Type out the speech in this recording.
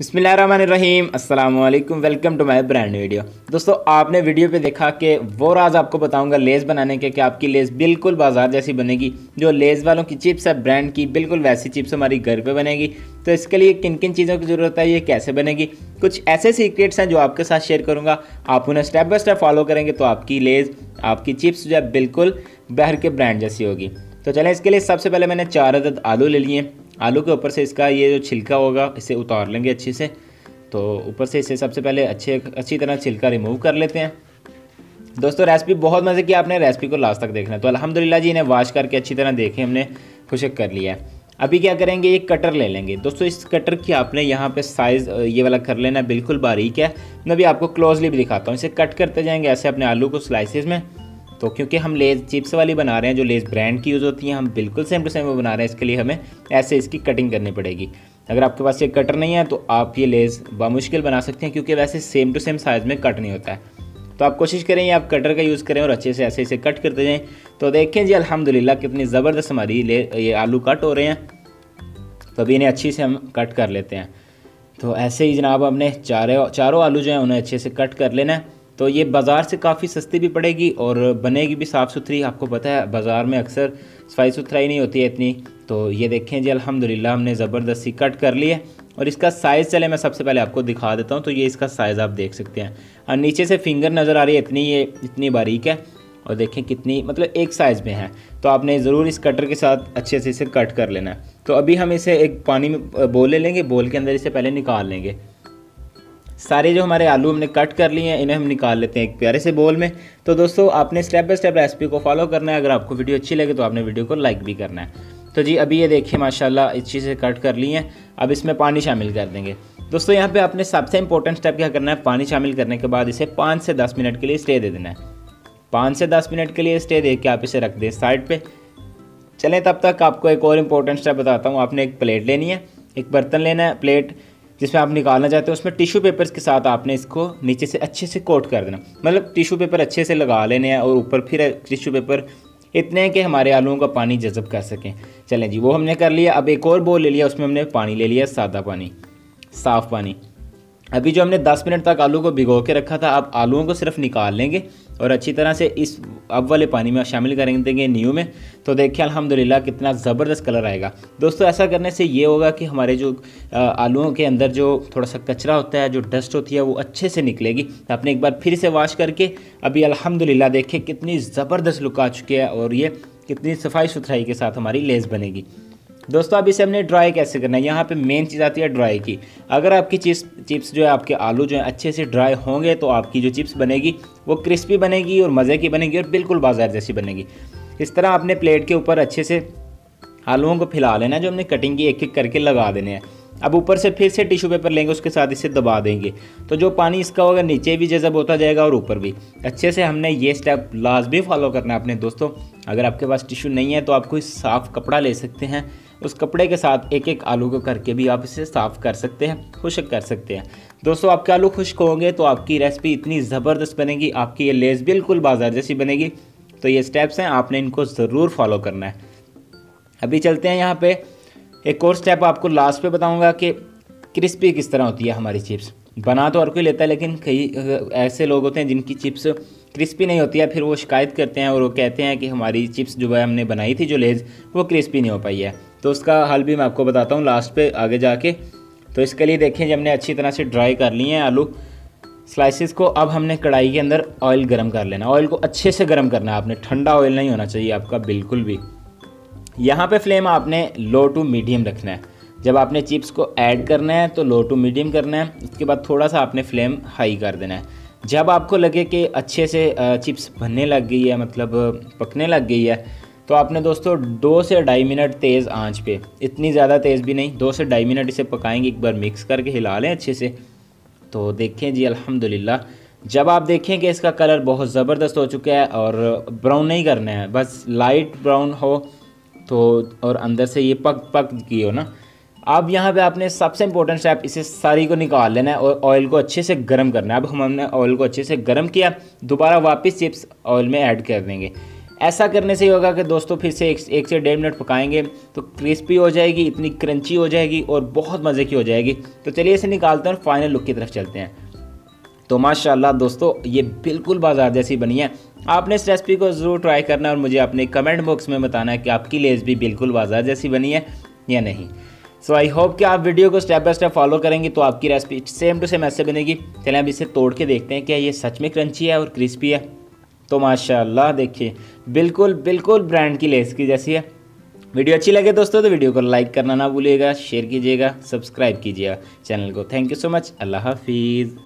अस्सलाम वालेकुम welcome to my brand video. दोस्तों, आपने वीडियो पे देखा कि वो राज आपको बताऊँगा लेस बनाने के, कि आपकी लेस बिल्कुल बाज़ार जैसी बनेगी। जो लेस वालों की चिप्स है, ब्रांड की बिल्कुल वैसी चिप्स हमारी घर पे बनेगी। तो इसके लिए किन किन चीज़ों की ज़रूरत है, ये कैसे बनेगी? कुछ ऐसे सीक्रेट्स हैं जो आपके साथ शेयर करूँगा। आप उन्हें स्टेप बाय स्टेप फॉलो करेंगे तो आपकी लेस, आपकी चिप्स जो है, बिल्कुल बाहर के ब्रांड जैसी होगी। तो चलें, इसके लिए सबसे पहले मैंने चार अदद आलू ले लिए। आलू के ऊपर से इसका ये जो छिलका होगा, इसे उतार लेंगे अच्छे से। तो ऊपर से इसे सबसे पहले अच्छे, अच्छी तरह छिलका रिमूव कर लेते हैं। दोस्तों रेसिपी बहुत मज़े की आपने रेसिपी को लास्ट तक देखना तो अलहमदिल्ला जी, इन्हें वाश करके अच्छी तरह देखें, हमने खुशक कर लिया है। अभी क्या करेंगे ये कटर ले लेंगे। दोस्तों, इस कटर की आपने यहाँ पे साइज़ ये वाला कर लेना बिल्कुल बारीक है। मैं भी आपको क्लोजली भी दिखाता हूँ। इसे कट करते जाएँगे ऐसे अपने आलू को स्लाइसिस में। तो क्योंकि हम लेज चिप्स वाली बना रहे हैं, जो लेज ब्रांड की यूज़ होती हैं, हम बिल्कुल सेम टू सेम वो बना रहे हैं, इसके लिए हमें ऐसे इसकी कटिंग करनी पड़ेगी। अगर आपके पास ये कटर नहीं है तो आप ये लेज़ बामुश्किल बना सकते हैं, क्योंकि वैसे सेम टू सेम साइज़ में कट नहीं होता है। तो आप कोशिश करें आप कटर का यूज़ करें और अच्छे से ऐसे इसे कट करते जाएँ। तो देखें जी अलहमदिल्ला कितनी ज़बरदस्त हमारी ले, ये आलू कट हो रहे हैं। तो अभी इन्हें अच्छी से हम कट कर लेते हैं। तो ऐसे ही जनाब हमने चारों चारों आलू जो हैं, उन्हें अच्छे से कट कर लेना है। तो ये बाज़ार से काफ़ी सस्ती भी पड़ेगी और बनेगी भी साफ़ सुथरी। आपको पता है, बाज़ार में अक्सर सफ़ाई सुथराई नहीं होती है इतनी। तो ये देखें जी, अल्हम्दुलिल्लाह हमने ज़बरदस्ती कट कर ली है और इसका साइज़ चले, मैं सबसे पहले आपको दिखा देता हूँ। तो ये इसका साइज़ आप देख सकते हैं। और नीचे से फिंगर नज़र आ रही है, इतनी ये, इतनी बारीक है। और देखें कितनी मतलब एक साइज़ में है। तो आपने ज़रूर इस कटर के साथ अच्छे से इसे कट कर लेना है। तो अभी हम इसे एक पानी में, बोल ले लेंगे, बोल के अंदर इसे पहले निकाल लेंगे। सारे जो हमारे आलू हमने कट कर लिए हैं, इन्हें हम निकाल लेते हैं एक प्यारे से बोल में। तो दोस्तों, आपने स्टेप बाय स्टेप रेसिपी को फॉलो करना है। अगर आपको वीडियो अच्छी लगे तो आपने वीडियो को लाइक भी करना है। तो जी, अभी ये देखिए, माशाल्लाह, इस चीज़ से कट कर लिए हैं। अब इसमें पानी शामिल कर देंगे। दोस्तों, यहाँ पे आपने सबसे इंपॉर्टेंट स्टेप क्या करना है? पानी शामिल करने के बाद इसे पाँच से दस मिनट के लिए स्टे दे देना है। पाँच से दस मिनट के लिए स्टे दे के आप इसे रख दें साइड पर चलें, तब तक आपको एक और इम्पोर्टेंट स्टेप बताता हूँ। आपने एक प्लेट लेनी है। एक बर्तन लेना है प्लेट जिसमें आप निकालना चाहते हो, उसमें टिशू पेपर्स के साथ आपने इसको नीचे से अच्छे से कोट कर देना। मतलब टिशू पेपर अच्छे से लगा लेने हैं और ऊपर फिर टिशू पेपर इतने हैं कि हमारे आलूओं का पानी जज़ब कर सकें। चलें जी, वो हमने कर लिया। अब एक और बोल ले लिया, उसमें हमने पानी ले लिया, सादा पानी, साफ़ पानी। अभी जो हमने 10 मिनट तक आलू को भिगो के रखा था, अब आलूओं को सिर्फ़ निकाल लेंगे और अच्छी तरह से इस अब वाले पानी में शामिल करेंगे, देंगे न्यू में। तो देखिए, अल्हम्दुलिल्लाह कितना ज़बरदस्त कलर आएगा। दोस्तों, ऐसा करने से ये होगा कि हमारे जो आलूओं के अंदर जो थोड़ा सा कचरा होता है, जो डस्ट होती है, वो अच्छे से निकलेगी। आपने एक बार फिर से वॉश करके अभी अलहमदिल्ला देखिए कितनी ज़बरदस्त लुक आ चुकी है और ये कितनी सफ़ाई सुथराई के साथ हमारी लेस बनेगी। दोस्तों अब इसे हमने ड्राई कैसे करना है? यहाँ पे मेन चीज़ आती है ड्राई की। अगर आपकी चिप्स चिप्स जो है, आपके आलू जो है, अच्छे से ड्राई होंगे तो आपकी जो चिप्स बनेगी, वो क्रिस्पी बनेगी और मज़े की बनेगी और बिल्कुल बाज़ार जैसी बनेगी। इस तरह आपने प्लेट के ऊपर अच्छे से आलूओं को फैला लेना जो हमने कटिंग की एक एक करके लगा देने हैं। अब ऊपर से फिर से टिश्यू पेपर लेंगे, उसके साथ इसे दबा देंगे। तो जो पानी इसका होगा, नीचे भी जज़ब होता जाएगा और ऊपर भी। अच्छे से हमने ये स्टेप भी फॉलो करना है अपने दोस्तों। अगर आपके पास टिश्यू नहीं है तो आप कोई साफ़ कपड़ा ले सकते हैं। उस कपड़े के साथ एक एक आलू को करके भी आप इसे साफ़ कर सकते हैं खुश्क कर सकते हैं। दोस्तों, आपके आलू खुश्क होंगे तो आपकी रेसिपी इतनी ज़बरदस्त बनेगी, आपकी ये लेस बिल्कुल बाज़ार जैसी बनेगी। तो ये स्टेप्स हैं, आपने इनको ज़रूर फॉलो करना है। अभी चलते हैं यहाँ पे। एक और स्टेप आपको लास्ट पे बताऊँगा कि क्रिस्पी किस तरह होती है हमारी चिप्स। बना तो हर कोई लेता है, लेकिन कई ऐसे लोग होते हैं जिनकी चिप्स क्रिस्पी नहीं होती है, फिर वो शिकायत करते हैं और वो कहते हैं कि हमारी चिप्स जो है हमने बनाई थी जो लेज वो क्रिस्पी नहीं हो पाई है। तो उसका हल भी मैं आपको बताता हूँ लास्ट पे, आगे जाके। तो इसके लिए देखें जब हमने अच्छी तरह से ड्राई कर लिए हैं आलू स्लाइसिस को, अब हमने कढ़ाई के अंदर ऑयल गर्म कर लेना। ऑयल को अच्छे से गर्म करना है आपने, ठंडा ऑयल नहीं होना चाहिए आपका, बिल्कुल भी। यहाँ पे फ्लेम आपने लो टू मीडियम रखना है। जब आपने चिप्स को ऐड करना है तो लो टू मीडियम करना है। उसके बाद थोड़ा सा आपने फ्लेम हाई कर देना है। जब आपको लगे कि अच्छे से चिप्स बनने लग गई है मतलब पकने लग गई है तो आपने दोस्तों दो से ढाई मिनट तेज़ आँच पे, इतनी ज़्यादा तेज़ भी नहीं, दो से ढाई मिनट इसे पकाएँगे, एक बार मिक्स करके हिला लें अच्छे से। तो देखें जी, अल्हम्दुलिल्लाह, जब आप देखें कि इसका कलर बहुत ज़बरदस्त हो चुका है और ब्राउन नहीं करना है, बस लाइट ब्राउन हो तो और अंदर से ये पक पक की हो ना। अब यहाँ पे आपने सबसे इंपॉर्टेंट स्टेप इसे सारी को निकाल लेना है और ऑयल को अच्छे से गर्म करना है। अब हमने ऑयल को अच्छे से गर्म किया, दोबारा वापस चिप्स ऑयल में ऐड कर देंगे। ऐसा करने से ही होगा कि दोस्तों फिर से एक, एक से डेढ़ मिनट पकाएँगे तो क्रिस्पी हो जाएगी इतनी क्रंची हो जाएगी और बहुत मज़े की हो जाएगी। तो चलिए इसे निकालते हैं और फाइनल लुक की तरफ़ चलते हैं। तो माशाल्लाह दोस्तों ये बिल्कुल बाज़ार जैसी बनी है। आपने इस रेसिपी को ज़रूर ट्राई करना और मुझे अपने कमेंट बॉक्स में बताना है कि आपकी लेस भी बिल्कुल बाज़ार जैसी बनी है या नहीं। सो आई होप कि आप वीडियो को स्टेप बाय स्टेप फॉलो करेंगे तो आपकी रेसिपी सेम टू सेम ऐसे बनेगी। चलें अब इसे तोड़ के देखते हैं क्या ये सच में क्रंची है और क्रिस्पी है। तो माशाल्लाह देखिए, बिल्कुल बिल्कुल ब्रांड की लेस की जैसी है। वीडियो अच्छी लगे दोस्तों तो वीडियो को लाइक करना ना भूलिएगा शेयर कीजिएगा सब्सक्राइब कीजिएगा चैनल को। थैंक यू सो मच अल्लाह हाफिज़।